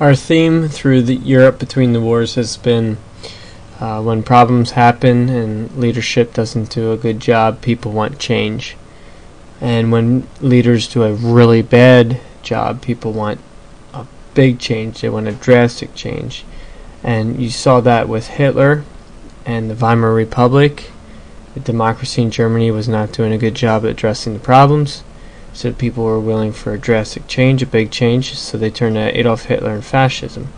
our theme through the Europe between the wars has been uh, when problems happen and leadership doesn't do a good job, people want change. And when leaders do a really bad job, people want a big change. They want a drastic change. And you saw that with Hitler and the Weimar Republic. The democracy in Germany was not doing a good job at addressing the problems. So people were willing for a drastic change, a big change, so they turned to Adolf Hitler and fascism.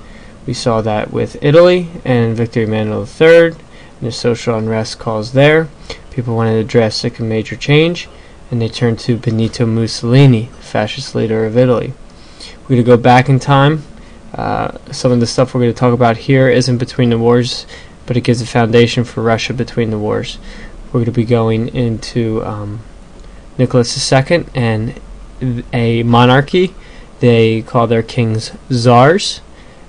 We saw that with Italy and Victor Emmanuel III and the social unrest caused there. People wanted a drastic and major change, and they turned to Benito Mussolini, fascist leader of Italy. We're going to go back in time. Uh, some of the stuff we're going to talk about here isn't between the wars, but it gives a foundation for Russia between the wars. We're going to be going into um, Nicholas II and a monarchy. They call their kings czars,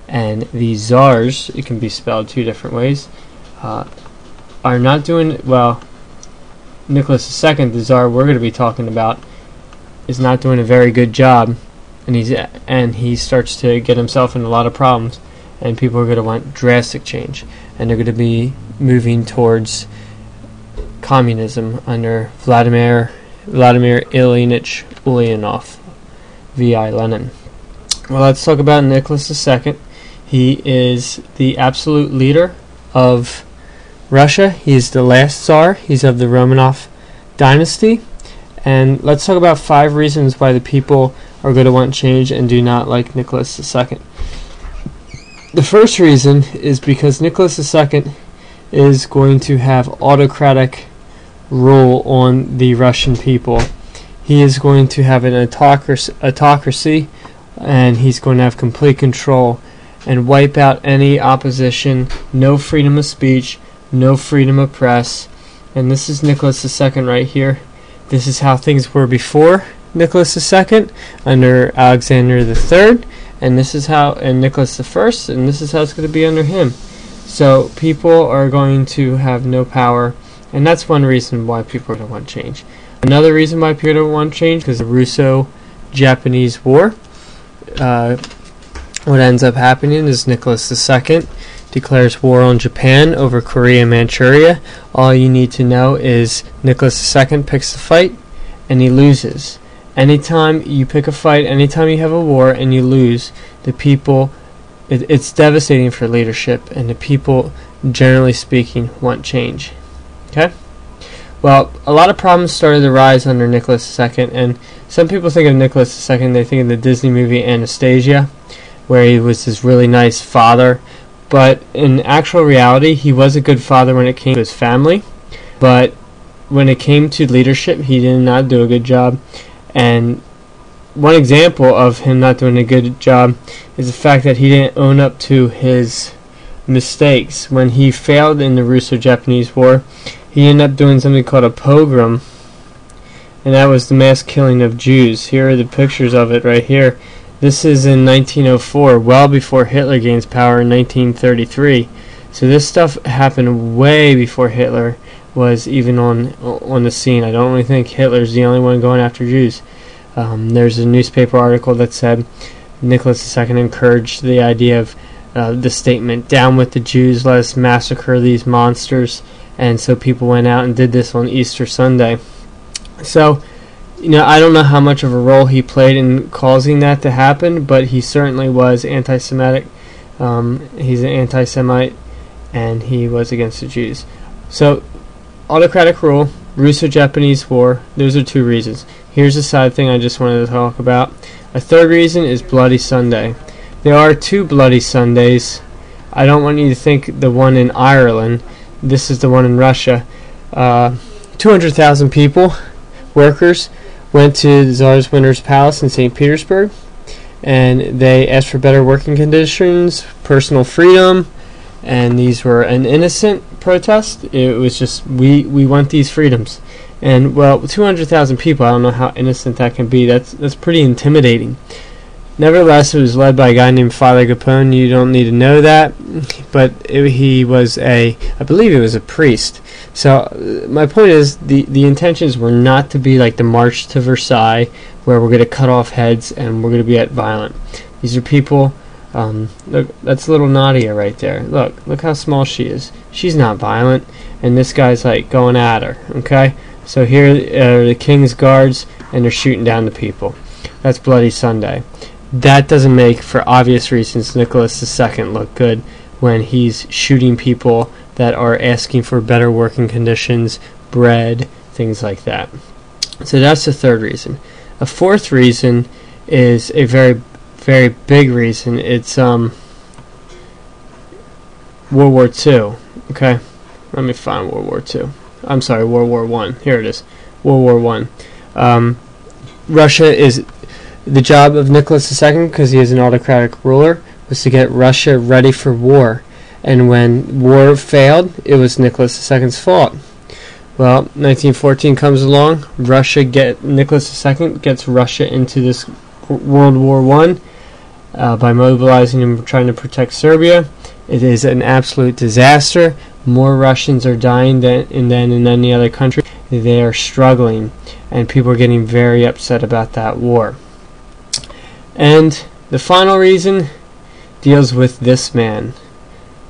and the czars, it can be spelled two different ways, uh, are not doing well. Nicholas II, the czar we're going to be talking about, is not doing a very good job, and he's and he starts to get himself in a lot of problems, and people are going to want drastic change, and they're going to be moving towards communism under Vladimir Vladimir Ilyich Ulyanov, V.I. Lenin. Well, let's talk about Nicholas II. He is the absolute leader of Russia. He is the last Tsar. He's of the Romanov dynasty. And let's talk about five reasons why the people are going to want change and do not like Nicholas II. The first reason is because Nicholas II is going to have autocratic rule on the Russian people. He is going to have an autocracy, and he's going to have complete control and wipe out any opposition, no freedom of speech, no freedom of press. And this is Nicholas II right here. This is how things were before Nicholas II under Alexander III, and this is how and Nicholas I, and this is how it's going to be under him. So people are going to have no power and that's one reason why people don't want change. Another reason why people don't want change is the Russo-Japanese War. Uh, what ends up happening is Nicholas II declares war on Japan over Korea and Manchuria. All you need to know is Nicholas II picks the fight and he loses. Anytime you pick a fight, anytime you have a war and you lose, the people, it, it's devastating for leadership, and the people, generally speaking, want change. Okay? Well, a lot of problems started to rise under Nicholas II, and some people think of Nicholas II, they think of the Disney movie Anastasia, where he was this really nice father. But in actual reality, he was a good father when it came to his family. But when it came to leadership, he did not do a good job. And one example of him not doing a good job is the fact that he didn't own up to his mistakes. When he failed in the Russo Japanese War, he ended up doing something called a pogrom, and that was the mass killing of Jews. Here are the pictures of it right here. This is in 1904, well before Hitler gains power in 1933. So this stuff happened way before Hitler was even on on the scene. I don't really think Hitler's the only one going after Jews. Um, there's a newspaper article that said Nicholas II encouraged the idea of uh, the statement, "Down with the Jews! Let us massacre these monsters." and so people went out and did this on Easter Sunday. So, you know, I don't know how much of a role he played in causing that to happen, but he certainly was anti-Semitic. Um, he's an anti-Semite, and he was against the Jews. So, autocratic rule, Russo-Japanese War. Those are two reasons. Here's a side thing I just wanted to talk about. A third reason is Bloody Sunday. There are two Bloody Sundays. I don't want you to think the one in Ireland this is the one in Russia. Uh, 200,000 people, workers, went to the Tsar's Winter's Palace in St. Petersburg and they asked for better working conditions, personal freedom, and these were an innocent protest. It was just we we want these freedoms, and well, 200,000 people. I don't know how innocent that can be. That's that's pretty intimidating. Nevertheless, it was led by a guy named Father Gapone. You don't need to know that, but it, he was a, I believe he was a priest. So uh, my point is, the the intentions were not to be like the March to Versailles, where we're going to cut off heads and we're going to be at violent. These are people Um, look, that's little Nadia right there. Look, look how small she is. She's not violent, and this guy's like going at her. Okay, so here are the king's guards, and they're shooting down the people. That's Bloody Sunday. That doesn't make, for obvious reasons, Nicholas II look good when he's shooting people that are asking for better working conditions, bread, things like that. So that's the third reason. A fourth reason is a very, very big reason. It's um, World War II. Okay, let me find World War II. I'm sorry, World War One. Here it is, World War One. Um, Russia is the job of Nicholas II because he is an autocratic ruler was to get Russia ready for war. And when war failed, it was Nicholas II's fault. Well, 1914 comes along. Russia get Nicholas II gets Russia into this World War One uh, by mobilizing and trying to protect Serbia. It is an absolute disaster. More Russians are dying than, than in any other country. They are struggling, and people are getting very upset about that war. And the final reason deals with this man.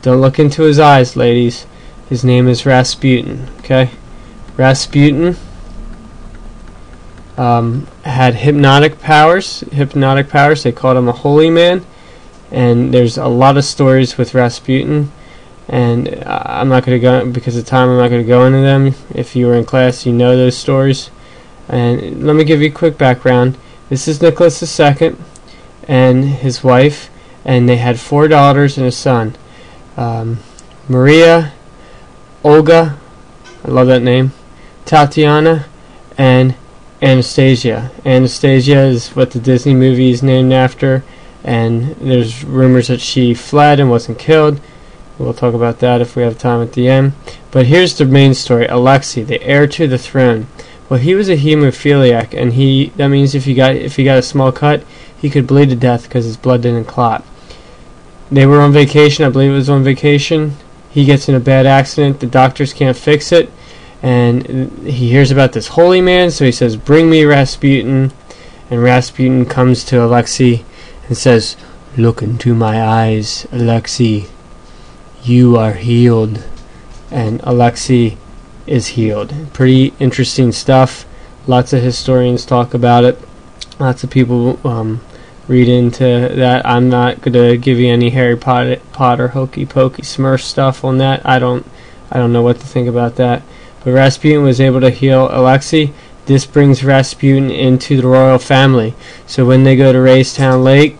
Don't look into his eyes, ladies. His name is Rasputin, okay? Rasputin um, had hypnotic powers. Hypnotic powers. They called him a holy man. And there's a lot of stories with Rasputin. And uh, I'm not going to go, because of time, I'm not going to go into them. If you were in class, you know those stories. And let me give you a quick background. This is Nicholas II and his wife, and they had four daughters and a son. Um, Maria, Olga, I love that name, Tatiana, and Anastasia. Anastasia is what the Disney movie is named after, and there's rumors that she fled and wasn't killed. We'll talk about that if we have time at the end. But here's the main story: Alexei, the heir to the throne. Well, he was a hemophiliac, and he that means if you got if he got a small cut, he could bleed to death because his blood didn't clot. They were on vacation, I believe it was on vacation. He gets in a bad accident, the doctors can't fix it, and he hears about this holy man, so he says, Bring me Rasputin. And Rasputin comes to Alexei and says, Look into my eyes, Alexei. You are healed. And Alexei is healed. Pretty interesting stuff. Lots of historians talk about it. Lots of people um, read into that. I'm not gonna give you any Harry Potter, Potter hokey pokey Smurf stuff on that. I don't, I don't know what to think about that. But Rasputin was able to heal Alexei. This brings Rasputin into the royal family. So when they go to Raystown Lake,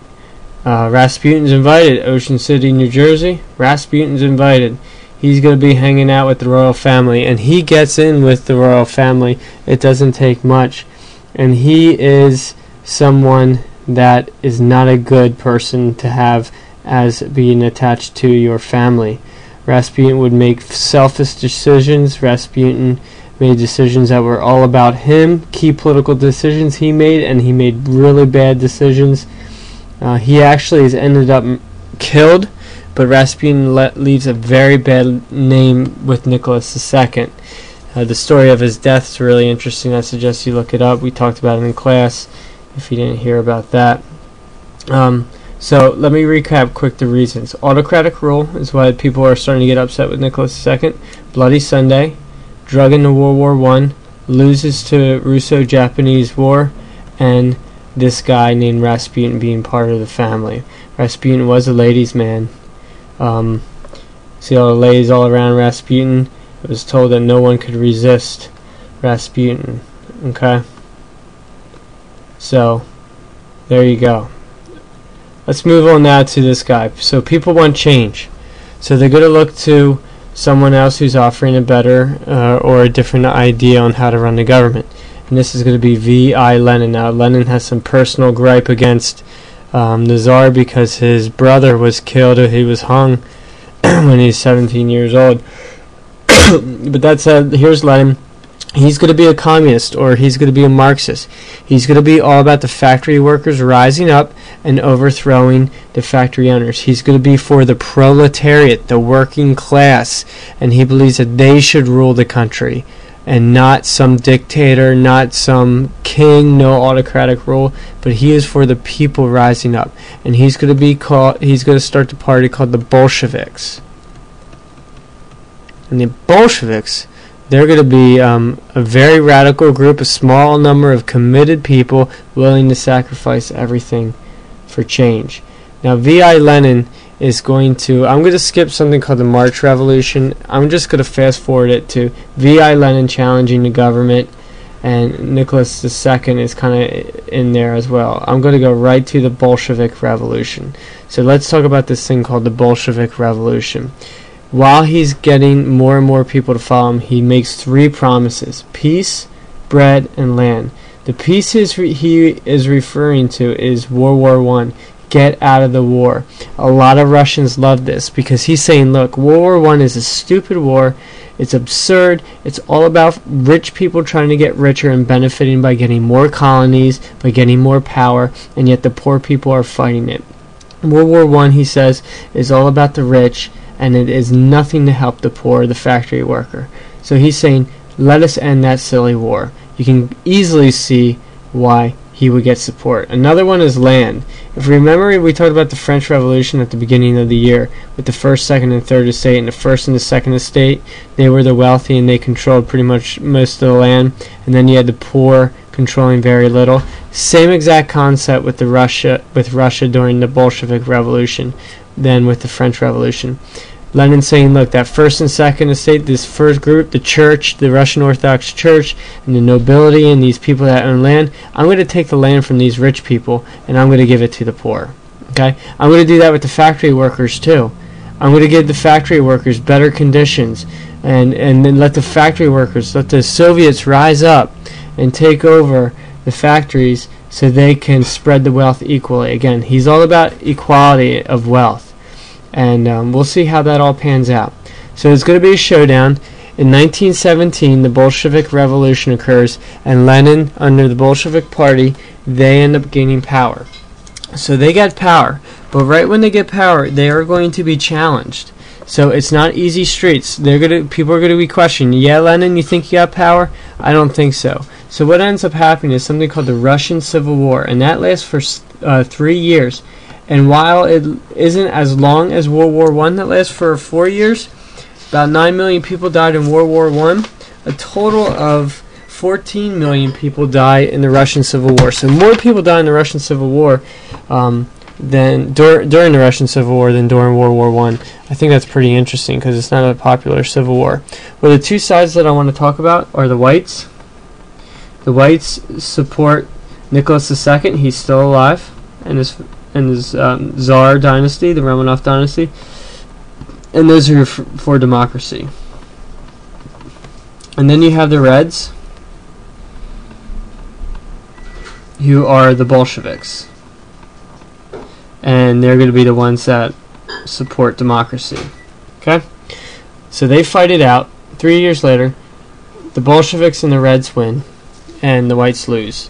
uh, Rasputin's invited. Ocean City, New Jersey. Rasputin's invited. He's going to be hanging out with the royal family, and he gets in with the royal family. It doesn't take much, and he is someone that is not a good person to have as being attached to your family. Rasputin would make selfish decisions. Rasputin made decisions that were all about him, key political decisions he made, and he made really bad decisions. Uh, he actually has ended up killed, but Rasputin le- leaves a very bad name with Nicholas II. Uh, the story of his death is really interesting. I suggest you look it up. We talked about it in class if you didn't hear about that. Um, so let me recap quick the reasons. Autocratic rule is why people are starting to get upset with Nicholas II. Bloody Sunday, drug into World War One, loses to Russo-Japanese War, and this guy named Rasputin being part of the family. Rasputin was a ladies' man. Um, see all the ladies all around Rasputin. It was told that no one could resist Rasputin. Okay. So, there you go. Let's move on now to this guy. So people want change. So they're going to look to someone else who's offering a better uh, or a different idea on how to run the government. And this is going to be V.I. Lenin. Now, Lenin has some personal gripe against um, the Tsar because his brother was killed or he was hung when he's 17 years old. but that said, here's Lenin he's going to be a communist or he's going to be a Marxist. He's going to be all about the factory workers rising up and overthrowing the factory owners. He's going to be for the proletariat, the working class, and he believes that they should rule the country. and not some dictator, not some king, no autocratic rule, but he is for the people rising up. And he's going to be called he's going to start the party called the Bolsheviks. And the Bolsheviks they're going to be um, a very radical group, a small number of committed people willing to sacrifice everything for change. Now, V.I. Lenin is going to. I'm going to skip something called the March Revolution. I'm just going to fast forward it to V.I. Lenin challenging the government, and Nicholas II is kind of in there as well. I'm going to go right to the Bolshevik Revolution. So let's talk about this thing called the Bolshevik Revolution. While he's getting more and more people to follow him, he makes three promises peace, bread, and land. The peace he is referring to is World War One get out of the war. A lot of Russians love this because he's saying, look, World War One is a stupid war. It's absurd. It's all about rich people trying to get richer and benefiting by getting more colonies, by getting more power, and yet the poor people are fighting it. World War One, he says, is all about the rich, and it is nothing to help the poor, the factory worker. So he's saying, let us end that silly war. You can easily see why he would get support. Another one is land. If you remember, we talked about the French Revolution at the beginning of the year with the first, second, and third estate. And the first and the second estate, they were the wealthy and they controlled pretty much most of the land. And then you had the poor controlling very little. Same exact concept with the Russia with Russia during the Bolshevik Revolution, then with the French Revolution. Lenin saying, look, that first and second estate, this first group, the church, the Russian Orthodox Church, and the nobility, and these people that own land, I'm going to take the land from these rich people, and I'm going to give it to the poor. Okay? I'm going to do that with the factory workers, too. I'm going to give the factory workers better conditions, and, and then let the factory workers, let the Soviets rise up and take over the factories so they can spread the wealth equally. Again, he's all about equality of wealth and um, we'll see how that all pans out. So it's going to be a showdown. In 1917, the Bolshevik Revolution occurs, and Lenin, under the Bolshevik Party, they end up gaining power. So they get power, but right when they get power, they are going to be challenged. So it's not easy streets. They're gonna people are gonna be questioning. Yeah, Lenin, you think you got power? I don't think so. So what ends up happening is something called the Russian Civil War, and that lasts for uh, three years. And while it isn't as long as World War One that lasts for four years, about nine million people died in World War One. A total of 14 million people die in the Russian Civil War. So more people die in the Russian Civil War um, than dur- during the Russian Civil War than during World War One. I. I think that's pretty interesting because it's not a popular civil war. Well, the two sides that I want to talk about are the whites. The whites support Nicholas II. He's still alive, and his and his um, Tsar dynasty, the Romanov dynasty, and those are f- for democracy. And then you have the Reds, who are the Bolsheviks, and they're going to be the ones that support democracy. Okay, so they fight it out. Three years later, the Bolsheviks and the Reds win, and the Whites lose.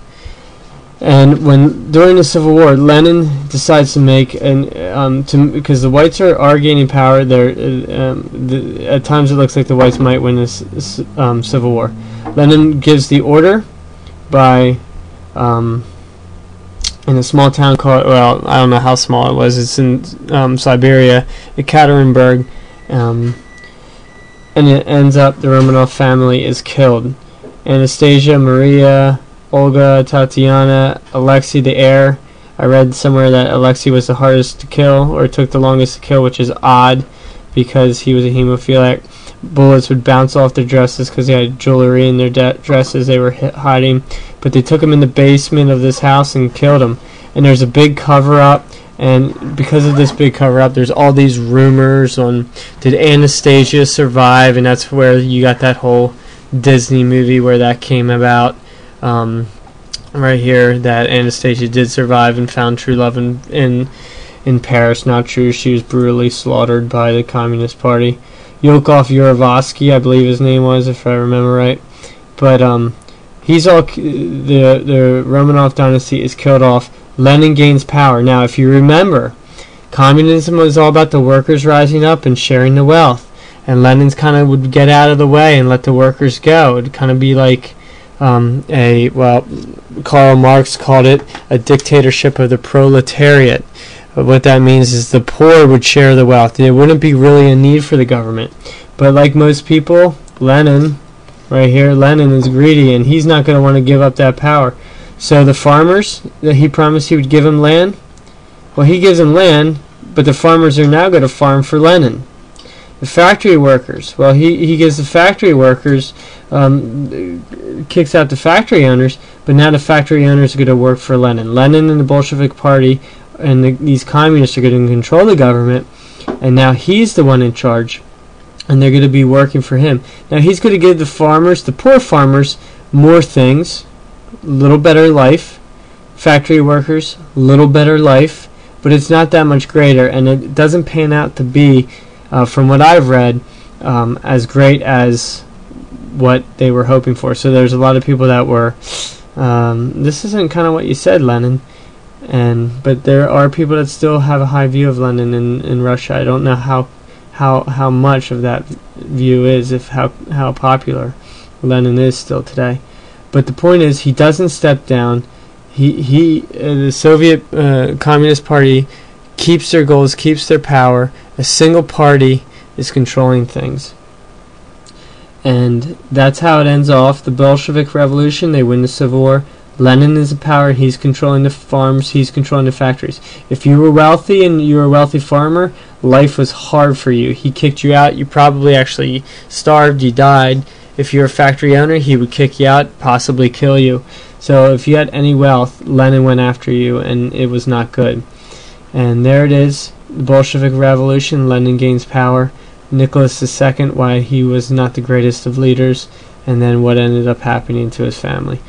And when during the Civil War, Lenin decides to make an um, to because the whites are, are gaining power. There, uh, um, the, at times it looks like the whites might win this um, Civil War. Lenin gives the order by um, in a small town called well I don't know how small it was. It's in um, Siberia, Ekaterinburg, um, and it ends up the Romanov family is killed. Anastasia, Maria. Olga, Tatiana, Alexei the heir. I read somewhere that Alexei was the hardest to kill, or took the longest to kill, which is odd because he was a hemophiliac. Bullets would bounce off their dresses because they had jewelry in their dresses they were hiding. But they took him in the basement of this house and killed him. And there's a big cover up, and because of this big cover up, there's all these rumors on did Anastasia survive, and that's where you got that whole Disney movie where that came about um, right here that Anastasia did survive and found true love in, in in Paris. Not true. She was brutally slaughtered by the Communist Party. Yakov Yurovsky, I believe his name was, if I remember right. But um, he's all the the Romanov dynasty is killed off. Lenin gains power. Now, if you remember, communism was all about the workers rising up and sharing the wealth. And Lenin's kind of would get out of the way and let the workers go. It'd kind of be like um, a well, Karl Marx called it a dictatorship of the proletariat. But what that means is the poor would share the wealth. There wouldn't be really a need for the government. But like most people, Lenin, right here, Lenin is greedy and he's not going to want to give up that power. So the farmers that he promised he would give them land, well, he gives them land, but the farmers are now going to farm for Lenin. The factory workers, well, he, he gives the factory workers, um, kicks out the factory owners, but now the factory owners are going to work for Lenin. Lenin and the Bolshevik Party and the, these communists are going to control the government, and now he's the one in charge, and they're going to be working for him. Now he's going to give the farmers, the poor farmers, more things, a little better life. Factory workers, a little better life, but it's not that much greater, and it doesn't pan out to be, uh, from what I've read, um, as great as what they were hoping for. So there's a lot of people that were, um, this isn't kind of what you said, Lenin and but there are people that still have a high view of Lenin in, in Russia. I don't know how how how much of that view is, if how how popular Lenin is still today. But the point is, he doesn't step down. He he uh, the Soviet uh, Communist Party keeps their goals, keeps their power. A single party is controlling things. And that's how it ends off. The Bolshevik Revolution, they win the Civil War. Lenin is in power. He's controlling the farms. He's controlling the factories. If you were wealthy and you were a wealthy farmer, life was hard for you. He kicked you out. You probably actually starved. You died. If you're a factory owner, he would kick you out, possibly kill you. So if you had any wealth, Lenin went after you, and it was not good. And there it is, the Bolshevik Revolution. Lenin gains power. Nicholas II, why he was not the greatest of leaders, and then what ended up happening to his family.